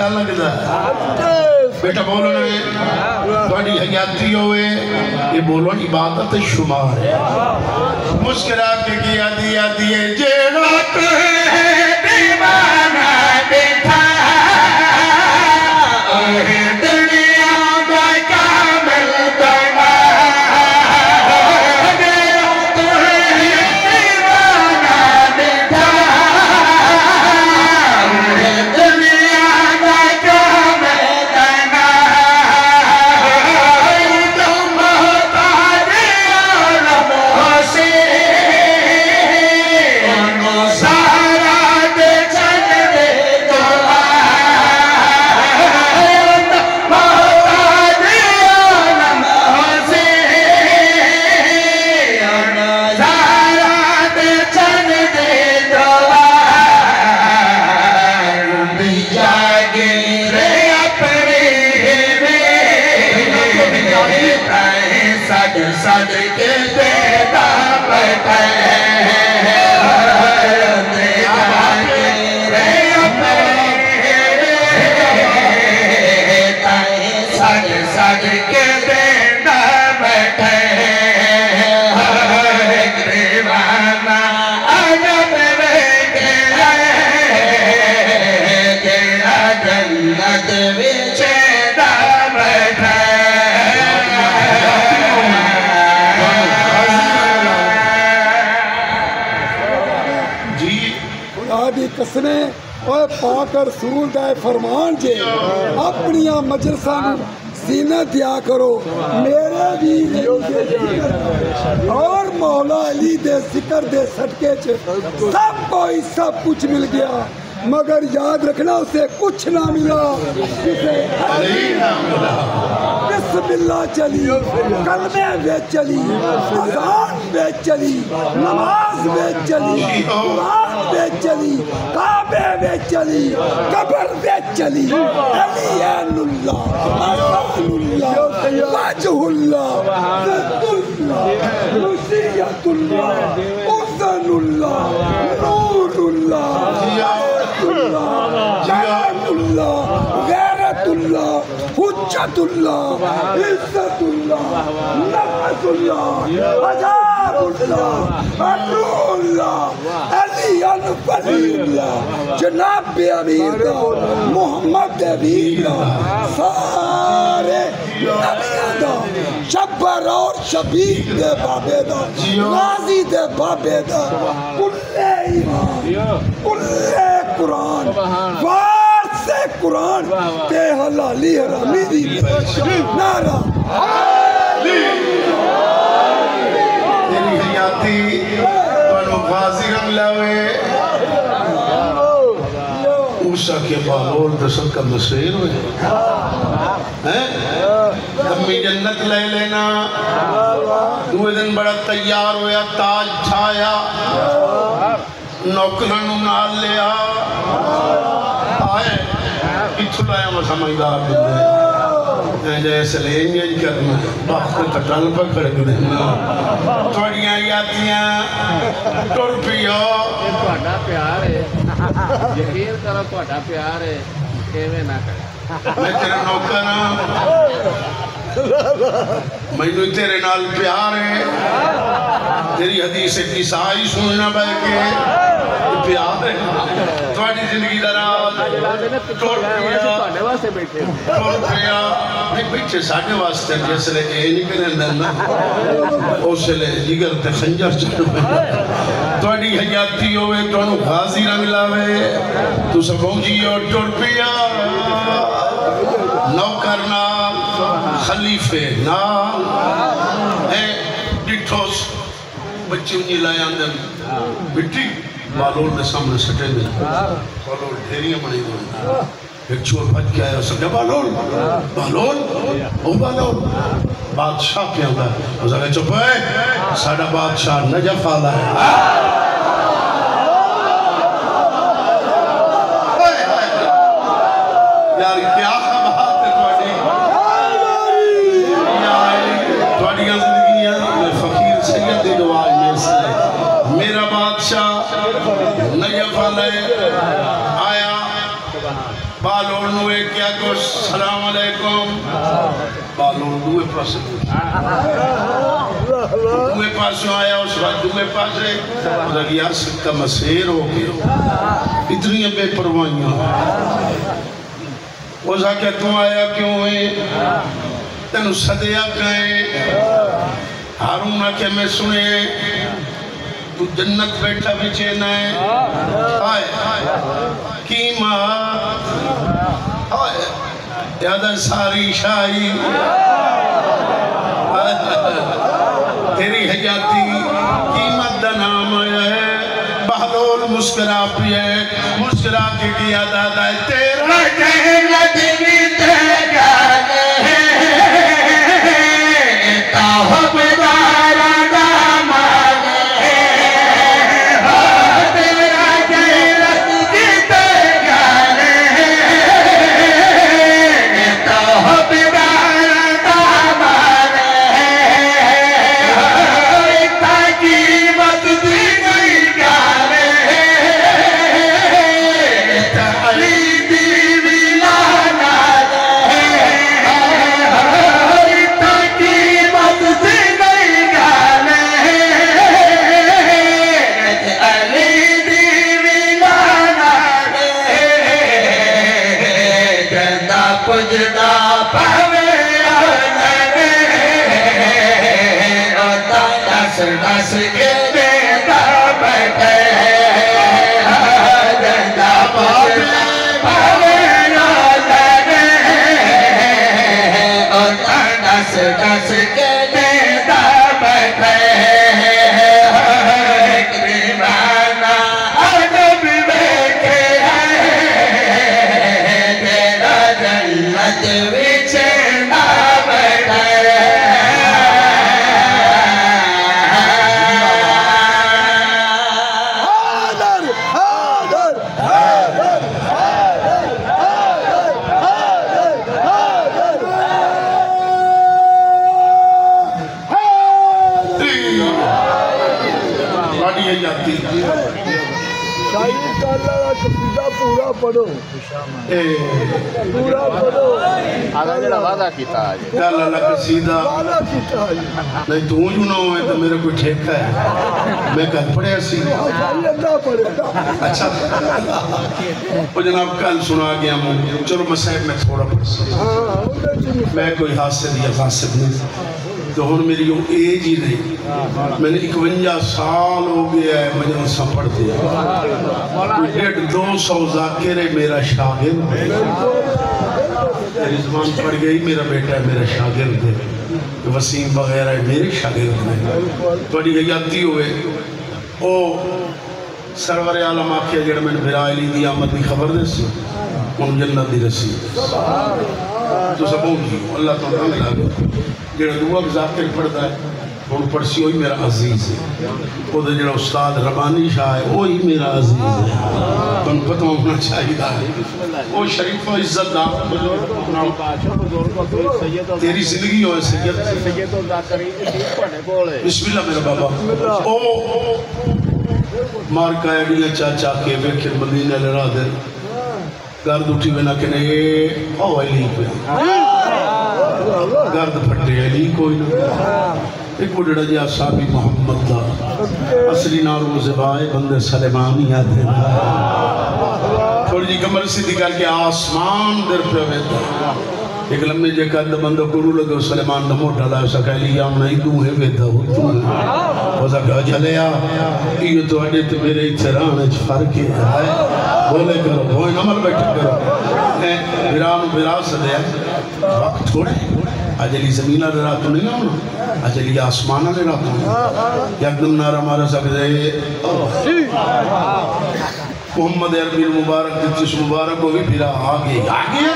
صدقہ لگتا بیٹا بولو نے تھوڑی حیاتی ہوئے یہ بولو عبادت شمار ہے مسکرا کے کیا دیا دیے جیڑا کہے جنت وچ دا بیٹھے جی۔ خدا دی قسمیں اوے پاک رسول دا فرمان جی۔ جے اپنیاں مجلساں نوں سینہ دیا کرو۔ میرے بھی اور مولا علی دے ذکر دے صدقے چ سب کوئی سب کچھ مل گیا۔ مگر یاد رکھنا اسے کچھ نہ ملا۔ جسے بسم اللہ چلی، کلمے بے چلی، اذان بے چلی، نماز بے چلی، قرآن بے چلی، کعبے بے چلی، قبر بے چلی۔ علی اللہ امان اللہ وجہ اللہ ضد اللہ نصیت اللہ اذن اللہ۔ اللہ حجت اللہ عزت اللہ نفس اللہ عذاب اللہ عدو اللہ علی الفلی اللہ جناب امیر دا محمد امیر دا سارے نبیاں دا شبر اور شبیر دے بابے دا غازی دے بابے دا کلے ایمان کلے قرآن وارث قرآن تے حلالی حرامی دی نعرہ۔ تیری حیاتی پنو غازی رنگ لاوے۔ اوشا کے کا مسیر ہوئے۔ ہیں؟ امی جنت لے لینا۔ دوے دن بڑا تیار ہویا تاج چھایا۔ نوکرن نال لیا۔ آئے۔ پچھلا ہے ہم سمجھدار بندے ہیں جیسے لیے انجن کرنا باپ کو تٹال پکڑ دینا توڑیاں یاتیاں ٹوڑ پیو یہ توڑا پیار ہے یقین کرو توڑا پیار ہے کیویں نہ کرے میں تیرے نوکر ہاں میں تیرے نال پیار ہے تیری حدیث اتنی سائی سننا بہ کے پیار ہے تواڈی زندگی دا خلیفے بچے لائن بٹی بالول دے سامنے سٹے دے۔ بالول ڈھیریاں بنی دے ایک چور بھج کے آیا سکے بالول بالول او بالول بادشاہ پہ آندا ہے؟ اس نے چپ ہے ساڑا بادشاہ نجف آلا ہے۔ بالوں دوے پاس آیا اس وقت دوے پاس ہے یار مسیر ہو گیا اتنی بے پروائیاں وہ سا کہ تم آیا کیوں ہے تینو صدیہ کہیں ہارون آکے میں سنے تو جنت بیٹھا بچے نائے آئے کیما آئے یادہ ساری شاہی تیری حیاتی قیمت دا نام ہے، بہلول مسکرا پی ہے، مسکرا کے کیا دادا ہے، تیرا کہنا دس دس کے دیتا کیتا آج گل اللہ کیتا ہے نہیں تو جو نہ ہوئے تو میرے کوئی ٹھیکہ ہے میں کل پڑھے سی شاہی اللہ پڑھے گا اچھا وہ جناب کل سنا گیا مجھے چلو مسائب میں تھوڑا پڑھ سکتا ہاں میں کوئی حاصل یا غاصب نہیں تو ہن میری وہ ایج ہی نہیں۔ میں نے اکونجا سال ہو گیا ہے مجھے ان پڑھ دیا۔ کوئی ڈیڑھ دو سو ذاکر ہے میرا شاگرد۔ ہے میری زبان پڑھ گئی، میرا بیٹا ہے میرا شاگرد ہے۔ وسیم وغیرہ ہے، میرے شاگرد ہیں۔ بڑی حیاتی ہوئے۔ او سرور عالم آکھیا، جڑا میں نے بھرا علی دی آمد دی خبر دے سی ان جنت دی رسی تو سب ہوگی اللہ تو رنگ لگا جڑا دعا ذاکر پڑھتا ہے۔ ہن پڑسی ہوئی میرا عزیز ہے۔ وہ دے جڑا استاد ربانی شاہ ہے، وہی میرا عزیز ہے۔ تم پتہ ہونا چاہیے۔ ہے وہ شریف و عزت دار تیری زندگی ہوئے سید سید۔ الزاکرین دی بسم اللہ میرا بابا۔ او، مار کا ایڈیا چاچا کے۔ ویکھن مدینہ لرا دے۔ گرد اٹھی بنا کہ نہیں او علی پہ گرد پھٹے علی کوئی نہ ایک بڑھڑا جی صحابی محمد دا۔ اصلی نارو زبائے بندے سلیمانی آتے تھوڑی جی کمر سیدھی کر کے آسمان در پہ ویتا ایک لمبے جے قد بندہ کرو لگو سلیمان دا موٹا لائے سکا لیا نہیں تو ہے ویتا ہو تو ہے۔ وہ سکا جلیا یہ تو اڈے تو میرے اترانے چھ فرق ہے۔ بولے کرو بوئے نمل بیٹھے کرو ویران بیرا سدے وقت تھوڑے اجلی زمینہ دے رات تو نہیں ہونا؟ اجلی آسمانہ دے رات تو نہیں۔ یک دم نارا مارا سکتے محمد عربی المبارک جتس مبارک کو بھی پھرا آگے آگے؟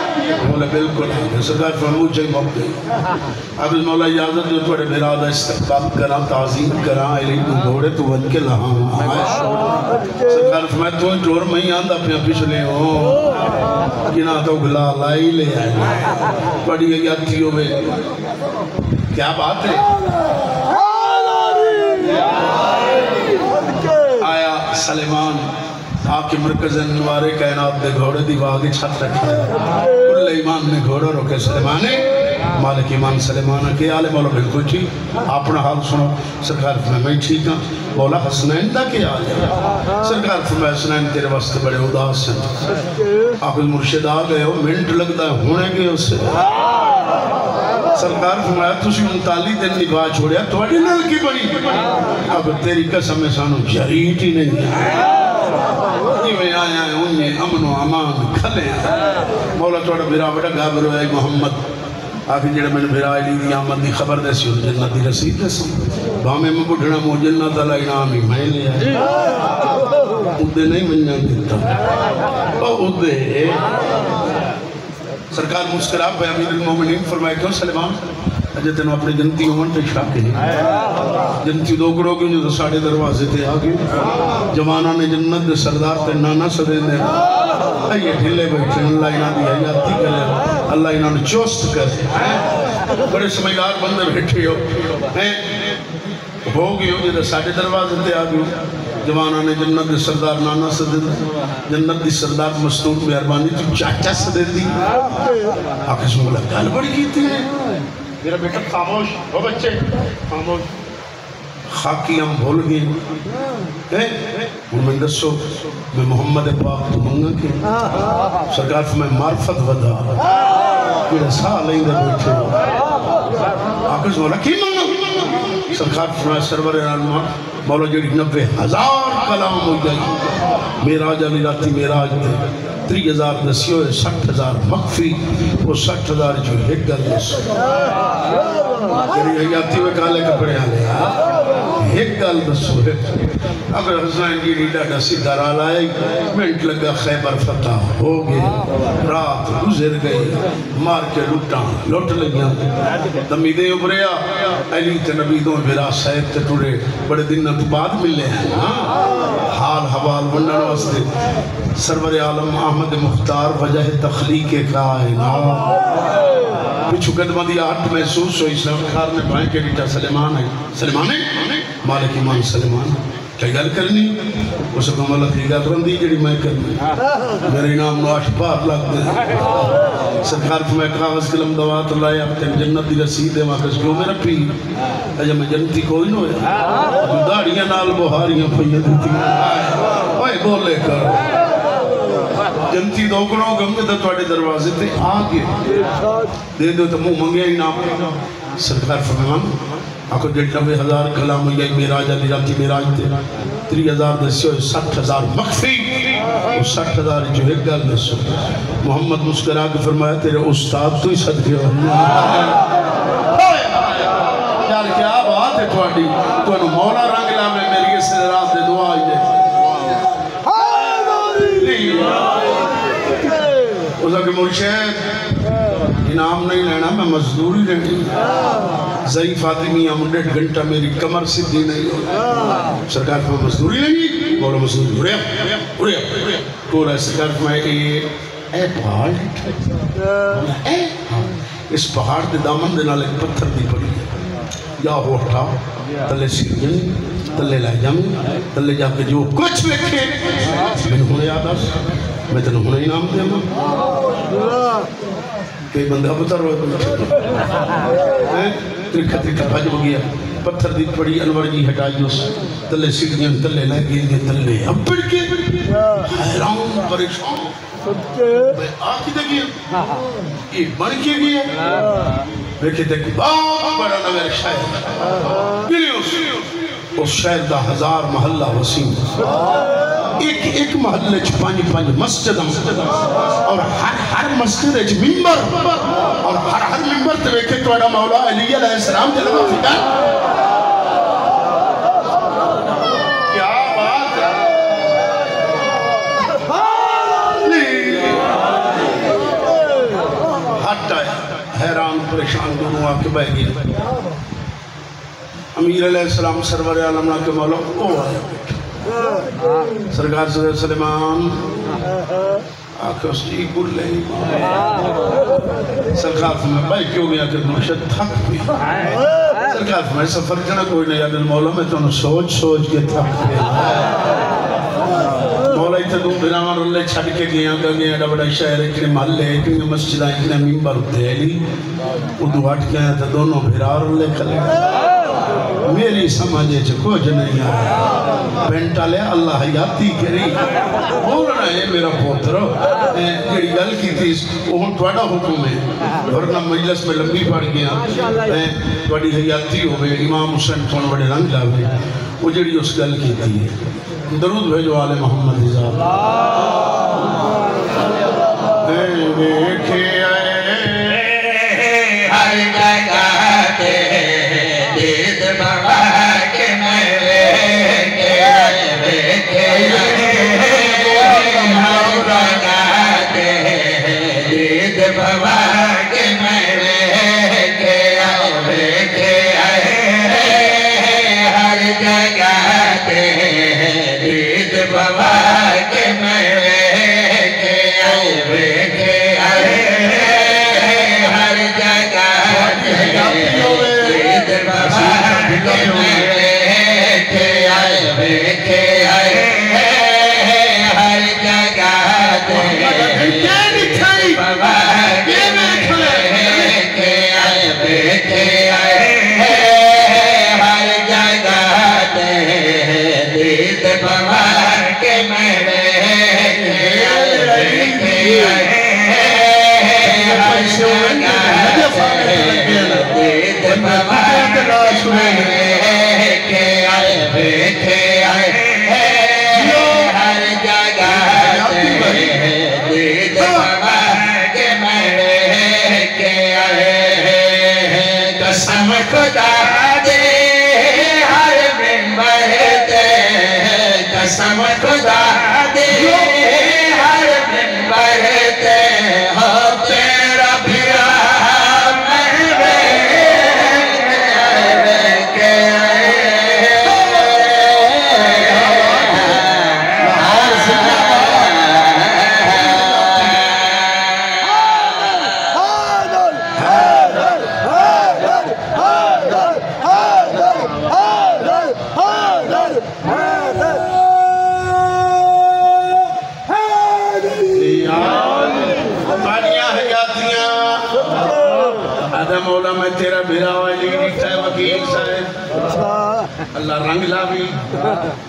بولے، بالکل آگے۔ سرکار فرمو چاہی موقع اب اس مولا اجازت جو تھوڑے برادہ استقبال کرا تعظیم کرا علی تو گھوڑے تو ون کے لہاں سرکار فرمائے تو جور میں ہی آندہ پہ پچھلے ہو۔ کنا تو گلا لائی لے آئے۔ بڑی گئی آتی ہو بے کیا بات ہے؟ آیا سلیمان۔ آکے مرکز انوارے کائنات دے گھوڑے دی واگے چھت رکھے کل ایمان نے گھوڑا روکے سلیمانے، مالک ایمان سلیمانہ کے آلے مولا بالکل ٹھیک اپنا حال سنو۔ سرکار فرمائے میں ٹھیک ہوں مولا حسنین دا کے آلے سرکار فرمائے حسنین تیرے واسطے بڑے اداس ہیں۔ آپ مرشد آ گئے ہو، منٹ لگتا ہے، ہونے گئے اس سے۔ سرکار فرمایا، تسی انتالی دن نگاہ چھوڑیا توڑی نل کی بڑی اب تیری قسم میں سانو جریٹ ہی نہیں۔ ہے میں آیا ہے انہیں امن و امان کھلے ہیں مولا توڑا میرا بڑا گابر ہوئے محمد آخر جڑا میں نے میرا علی دی آمد دی خبر دے سی جنت دی رسید دے سی بامے میں بڑھنا مو جنت اللہ انعام ہی میں لے آئے ادھے نہیں منجان دیتا او ادھے سرکار مسکرا پہ امیر المومنین فرمائے کیوں سلیمان اجے تینوں اپنے جنتی عمر پہ شاکے نہیں جنتی دو کرو گے جو ساڑھے دروازے تے آگے جوانہ نے جنت دے سردار تے نانا سدے دے یہ ڈھلے بیٹھے اللہ انہاں دی حیاتی کرے اللہ انہاں نے چوست کرے بڑے سمجھدار بندے بیٹھے ہو ہیں ہو گئے ہو جدہ ساڑھے دروازے تے آگے جوانہ نے جنت دی سردار نانا سدے دے جنت دی سردار مستور مہربانی تو چاچا سدے دی آکے سن بولا گل بڑی کیتی ہے میرا بیٹا خاموش ہو بچے، خاموش۔ خاکی ہم بھول گئے۔ ان میں دسو، میں محمد پاک تو منگا کے۔ سرکار فرمائے، معرفت ودا۔ میرا سا لیں دے بیٹھے۔ آکے سن کی منگا؟ سرکار فرمائے، سرور علمان مولا جڑی نبے ہزار کلام ہو جائی میراج علی راتی میراج دے تری ہزار دسیو ہے سٹھ ہزار مخفی۔ وہ سٹھ ہزار جو ایک گل دسو جڑی یعنی حیاتی میں کالے کپڑے آلے۔ ایک گل دسو ہے اگر حسین جی ریڈا ڈسی درا لائے، منٹ لگا خیبر فتح ہو گئے۔ رات گزر گئی مار کے لٹا لٹ لگیا دمیدیں ابریا علی تے نبی دوں بھرا صاحب تے ٹوڑے بڑے دن تو بعد ملے ہیں۔ ہاں۔ حال حوال بنن واسطے سرور عالم احمد مختار وجہ تخلیق کائنات۔ پچھو قدمہ دی آٹھ محسوس ہوئی سرکار نے بھائیں کے بیٹا سلیمان ہے سلیمان ہے؟ مالک ایمان سلیمان ہے۔ کیا گل کرنی، اس کو مولا کی گل رندی جڑی میں کرنی۔ میرے نام نو آٹھ پار لگ سرکار کو میں کاغذ قلم دوات لائے، اب تک جنت دی رسید ہے واقعی کیوں میرا پی اجا میں جنتی کوئی نہ ہویا۔ جو داڑیاں نال بہاریاں پھئیاں دیتی اوئے بولے کرو جنتی دو دوگنوں گم کے تو توڑے دروازے تے آ آگے دے دو تو منہ منگیا ہی نام سرکار فرمان آکو ڈیڑھ نوے ہزار کلام ہوئی میراج علی جاتی میراج تے تری ہزار دسیو سٹھ ہزار مخفی۔ سٹھ ہزار جو ایک گل دسو محمد مسکرا کے فرمایا تیرے استاد تو ہی صدقے ہو۔ یار کیا بات ہے تھوڑی تو انہوں مولا رنگ لا میں میری اس رات دے دعا آئی جائے اس کے مرشد انعام نہیں لینا، میں مزدوری لینی ضعیف آدمی ہم گھنٹہ میری کمر سدھی نہیں ہو۔ سرکار کو مزدوری لینی بولو مزدوری اڑیا اڑیا تو رہا سرکار کو میں اے اے پہاڑ اے اس پہاڑ دے دامن دے نال ایک پتھر دی پڑی ہے۔ یا ہوٹا، تلے سیرین تلے لائے جامی تلے جا کے جو کچھ لکھے میں نے ہونے یاد آس، میں تنہوں ہونے انعام دیا ماں کئی بندہ بتا رہا ہے ترکھا ترکھا بھاج ہو گیا۔ پتھر دی پڑی انور جی ہٹائی اس۔ تلے سیڑھیاں تلے لے گئے گے تلے۔ اب پڑ کے حیران پریشان۔ میں آکھی دے گیا۔ یہ بڑھ کے گیا۔ دیکھے دیکھ بہت بڑا نویر شاید۔ گلی اس اس شاید دا ہزار محلہ وسیم۔ ایک ایک محلے چھ پانچ پانچ مسجد اور ہر ہر مسجد چھ ممبر۔ اور ہر ہر ممبر تے ویکھے توڑا مولا علی علیہ السلام دے لگا فکر کیا بات ہے؟ ہٹ آیا حیران پریشان دونوں آ کے بہ گئے۔ امیر علیہ السلام سرور عالم کے مولا او آیا۔ بیٹھا سرکار صلی صدر سلیمان آکھے اس جی گل لے سرکار فرمائے بھائی کیوں گیا کہ مرشد تھک بھی سرکار فرمائے سفر جنا کوئی نہیں یاد مولا، میں تو سوچ سوچ کے تھک بھی مولا، اتنے دو بھراوان رلے چھڑ کے گیا گا گیا ایڈا بڑا شہر ہے، اتنے محلے اتنے مسجد آئے اتنے ممبر دہلی ادو ہٹ گیا تھا، دونوں بھرا رلے کھلے۔ میری سمجھے چھ کچھ نہیں آیا پینٹا لے، اللہ حیاتی کری۔ بولنا ہے میرا پوتر۔ جڑی گل کی تھی، وہ ہن حکم ہے۔ ورنہ مجلس میں لمبی پڑ گیا۔ تواڈی حیاتی ہوے امام حسین کون بڑے رنگ لاوے۔ وہ جڑی اس گل کی تھی۔ ہے درود بھیجو آل محمد حضاب اے دیکھے trabalho.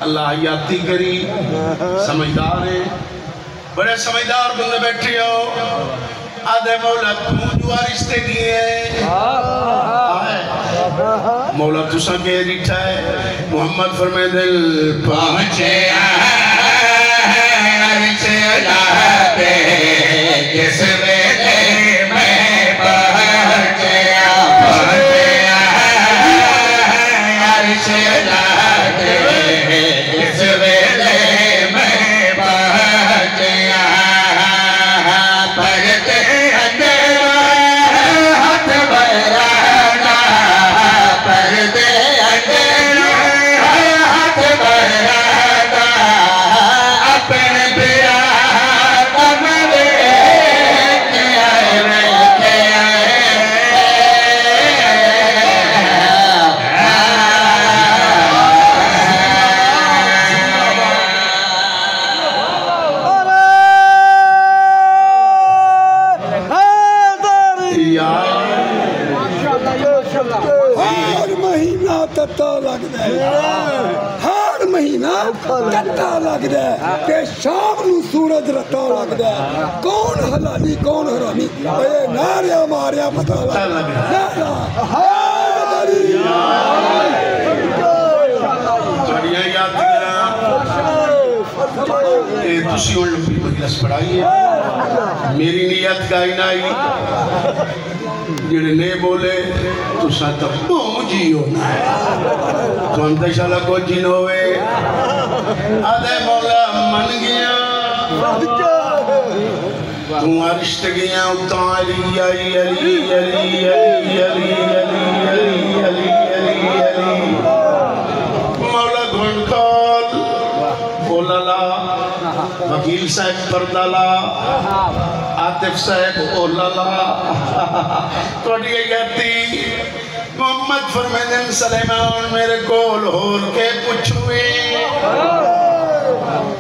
اللہ حیاتی کری. سمجھدار ہے. بڑے سمجھدار بندے بیٹھے ہو. آدھے مولا تم جو رشتے کیے آئے مولا تسا کے ڈیٹا ہے. محمد فرمائے دل، پہنچے عرش اللہ پہ، جس میں پہنچیا ہاں، ہاں۔ ہر مہینہ تتا لگدا ہے۔ تے شام نو سورج رتا لگدا ہے۔ کون حلالی، کون حرامی؟ اے ناریا ماریا، پتہ لگدا چڑیاں یادیاں اے تسی ہن لمبی مجلس پڑھائیے۔ میری نیت کا ہی نائی جڑے نے بولے تو ساتھ پہنچی ہونا تو انتا کو جن ہوئے آدھے مولا من گیا تو عرشت گیا اتاں علی علی علی علی علی علی علی علی علی علی علی مولا گھنٹال بولا لا وکیل صاحب پردہ لا عاطف صاحب اولا لا توڑی گیتی محمد فرمیدن سلیمان میرے کول ہول کے پچھوئے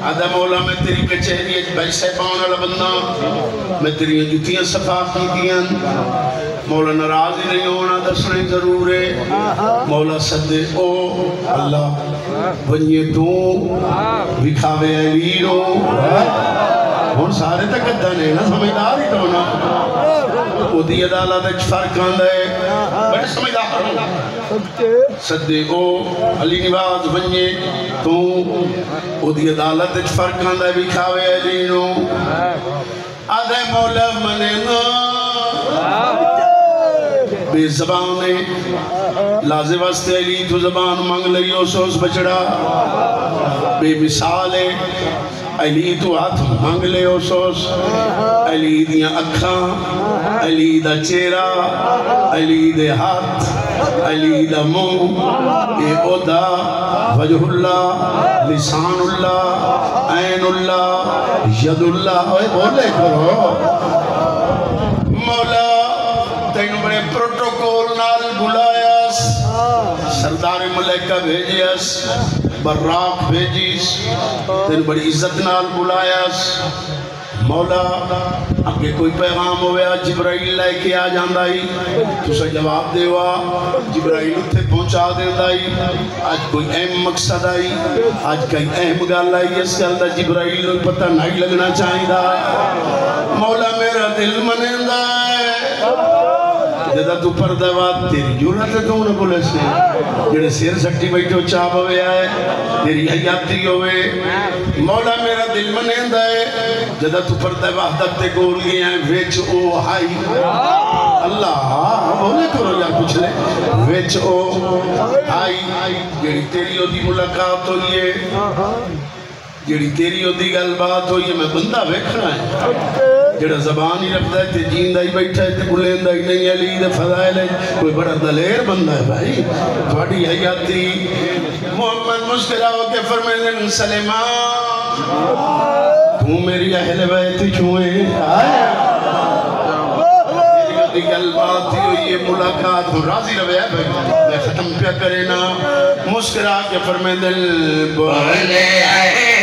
آدھا مولا، میں تیری کچہری اچ بھائی صاحبان والا بندہ، میں تیری جتیاں صفا کی دیاں مولا ناراض ہی نہیں ہونا دسنے ضرور ہے۔ مولا صدے او اللہ ونیے تو وکھاوے علی رو۔ ہن سارے تک ادھا نے نا سمجھدار ہی تو نا او دی عدالت اچ فرق آندا ہے بڑے سمجھدار ہوں صدے او علی نواز ونیے تو او دی عدالت اچ فرق آندا ہے وکھاوے علی رو آدھے مولا منے نا بے زبان ہے لازے واسطے علی تو زبان مانگ لئی ہو سوس بچڑا بے مثال ہے علی تو ہاتھ مانگ لے ہو سوس علی دیاں اکھاں علی دا چہرہ علی دے ہاتھ علی دا منہ اے اودا وجہ اللہ لسان اللہ عین اللہ ید اللہ اوے بولے کرو مولا تین بڑے پروٹوکول نال بلایاس سردار ملکہ بھیجیاس براق بھیجیس، تین بڑی عزت نال بلایاس۔ مولا، اگے کوئی پیغام ہوئے، آج جبرائیل لے کے آ جاندائی۔ تو سے جواب دیوا، جبرائیل اتھے پہنچا دیندائی آج کوئی اہم مقصد آئی آج کئی اہم گال آئی اس گال دا جبرائیل لوگ پتہ نہیں لگنا چاہی دا مولا میرا دل منندہ جدا تو پردہ بات تیری جورت ہے تو انہیں بولے سے جڑے سیر سکتی بیٹھو چاپ ہوئے آئے تیری حیاتی ہوئے مولا میرا دل منیندہ ہے جدا تو پردہ وحدت تے گول گئے ہیں ویچ او ہائی اللہ بولے کرو یا کچھ لے ویچ او ہائی جڑی تیری ہو دی ملاقات ہوئی ہے جڑی تیری ہو دی گل بات ہوئی ہے میں بندہ بیکھنا ہے جڑا زبان ہی رکھتا ہے تے جیندہ ہی بیٹھا ہے تے بلیندہ ہی نہیں علی دے فضائل ہے کوئی بڑا دلیر بندہ ہے بھائی تھوڑی حیاتی محمد مسکرہ ہو کے فرمیدن سلیمان تو میری اہل بیت چھوئے میری گل بات ہی ہوئی ہے ملاقات ہو راضی روے بھائی میں ختم پیا کرے نا مسکرہ کے فرمیدن بولے بولے آئے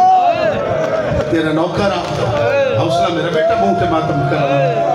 تیرا نوکر آ۔ حوصلہ میرا بیٹا منہ کے ماتم کر رہا